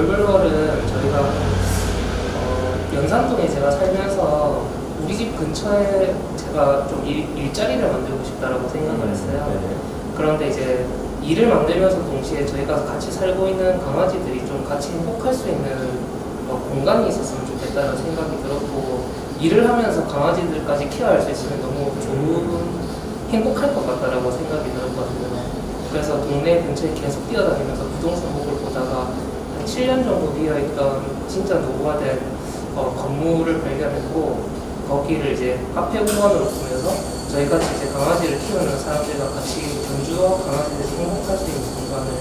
돌별월은 저희가 어, 연산동에 제가 살면서 우리 집 근처에 제가 좀 일, 일자리를 만들고 싶다라고 생각을 했어요. 네. 그런데 이제 일을 만들면서 동시에 저희가 같이 살고 있는 강아지들이 좀 같이 행복할 수 있는 어, 공간이 있었으면 좋겠다는 생각이 들었고 일을 하면서 강아지들까지 케어할 수 있으면 너무 좋은 행복할 것 같다라고 생각이 들었거든요. 그래서 동네 근처에 계속 뛰어다니면서 부동산 목을 7년 정도 비어있던 진짜 노후화된 어, 건물을 발견했고 거기를 이제 카페 공간으로 꾸며서 저희 같이 이제 강아지를 키우는 사람들과 같이 견주와 강아지들이 행복할 수 있는 공간을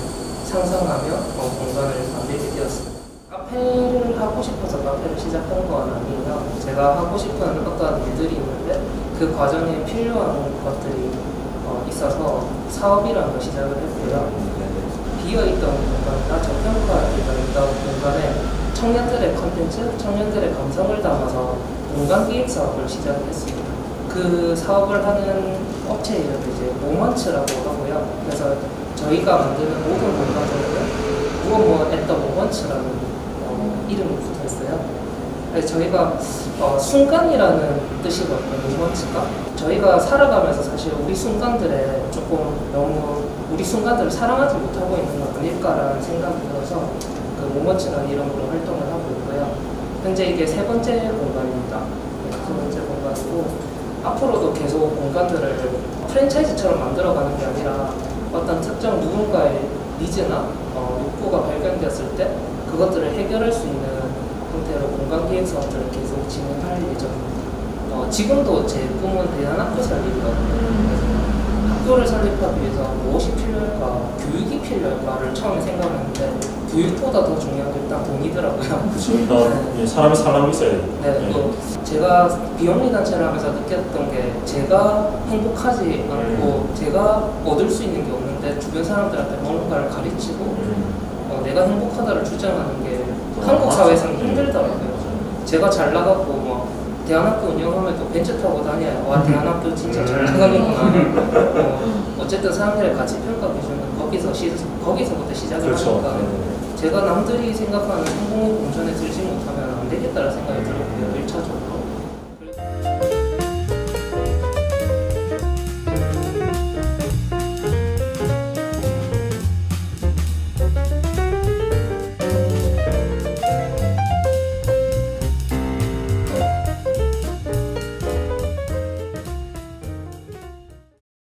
상상하며 어, 공간을 만들게 되었습니다. 카페를 하고 싶어서 카페를 시작한 건 아니고요. 제가 하고 싶은 어떤 일들이 있는데 그 과정에 필요한 것들이 어, 있어서 사업이라는 걸 시작을 했고요. 비어있던 공간이나 저평가되어 있던 공간에 청년들의 컨텐츠, 청년들의 감성을 담아서 공간 기획 사업을 시작을 했습니다. 그 사업을 하는 업체 이름이 이제 모먼츠라고 하고요. 그래서 저희가 만드는 모든 공간들은 무어머 앳더 모먼츠라는 어, 이름이 붙어 있어요. 그래서 저희가 어, 순간이라는 뜻이거든요, 모먼츠가. 저희가 살아가면서 사실 우리 순간들에 조금 너무 우리 순간들을 사랑하지 못하고 있는 거 아닐까라는 생각이 들어서 그 모먼츠라는 이름으로 활동을 하고 있고요. 현재 이게 세 번째 공간입니다. 네, 세 번째 공간이고 앞으로도 계속 공간들을 프랜차이즈처럼 만들어가는 게 아니라 어떤 특정 누군가의 니즈나 어, 욕구가 발견되었을 때 그것들을 해결할 수 있는 형태로 공간 기획 사업들을 계속 진행할 예정입니다. 어, 지금도 제 꿈은 대안학교 설립이거든요. 학교를 설립하기 위해서 무엇이 필요할까, 교육이 필요할까를 처음에 생각했는데 교육보다 더 중요한 게 일단 돈이더라고요. 그렇죠. 예, 사람이 살라고 있어야 돼요. 네, 또 제가 비영리 단체를 하면서 느꼈던 게 제가 행복하지 않고 제가 얻을 수 있는 게 없는데 주변 사람들한테 뭔가를 가르치고 음. 어, 내가 행복하다를 주장하는 게 어, 한국 사회에서는. 힘들더라고요. 제가 잘 나가고 뭐 대안학교 운영하면 또 벤츠 타고 다녀요. 와 대안학교 진짜 잘 나가는구나. 어, 어쨌든 사람들의 가치 평가 기준은 거기서 시, 거기서부터 시작을 그렇죠. 하니까 제가 남들이 생각하는 성공의 공전에 들지 못하면 안 되겠다는 생각이